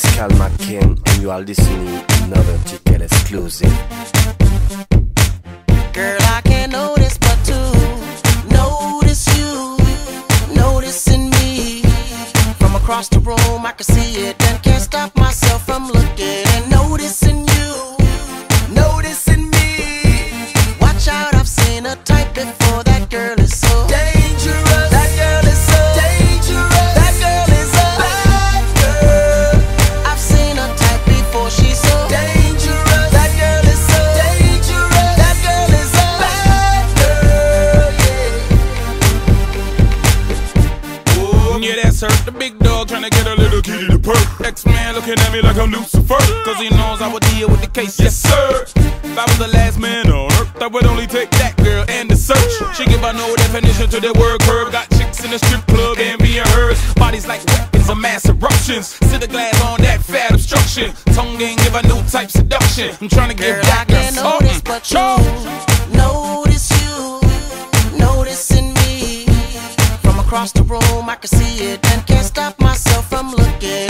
It's Cal McKen and you are listening another ticket exclusive. Girl, I can't notice but to notice you, noticing me. From across the room, I can see it Yeah. The big dog trying to get a little kitty to perk. X-Man looking at me like I'm Lucifer. Cause he knows I would deal with the case, yes sir. If I was the last man on earth, I would only take that girl and the search. She give her no definition to the word curve. Got chicks in the strip club and being hers. Bodies like weapons of mass eruptions. Sit the glass on that fat obstruction. Tongue ain't give her new type seduction. I'm trying to give Girl, I that girl can't notice oh, but you across the room. I can see it and can't stop myself from looking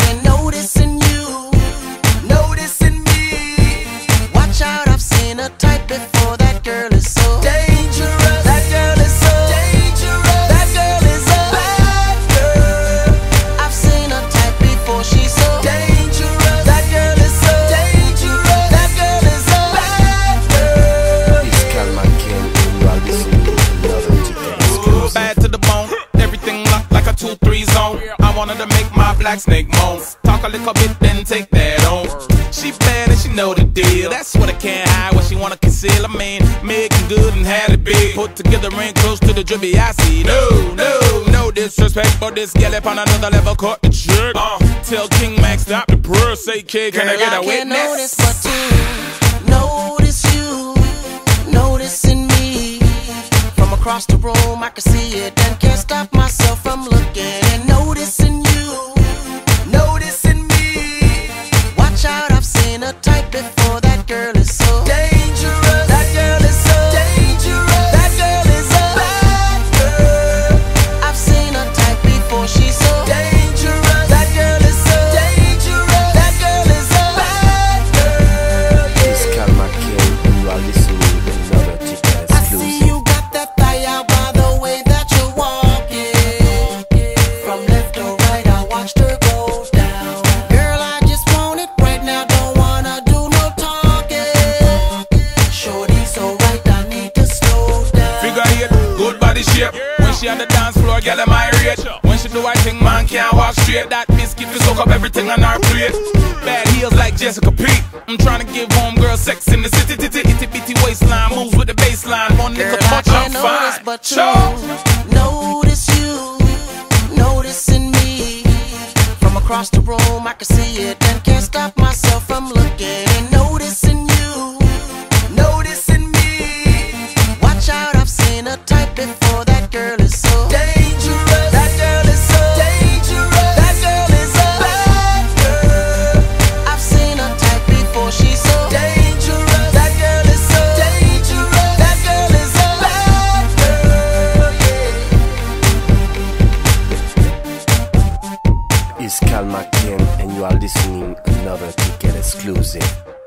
black snake moan. Talk a little bit, then take that on. She bad and she know the deal. That's what I can't hide, what she wanna conceal. I mean, making good and had it big. Put together and close to the drippy I see. No, no, no disrespect, but this gal up on another level caught the trick. Uh, tell King Max stop the prayer, say kid, can I Girl, get a I witness? notice but to notice you, noticing me. From across the room, I can see it and can't stop myself good body shape. When she on the dance floor, girl, am I rate? When she do I think man can't walk straight. That biscuit fi soak up everything on her plate. Bad heels like Jessica Pete. I'm trying to give home girl sex in the city, itty bitty waistline. Moves with the baseline. One nigga touch, I'm fine. but Sure. And you are listening another ticket exclusive.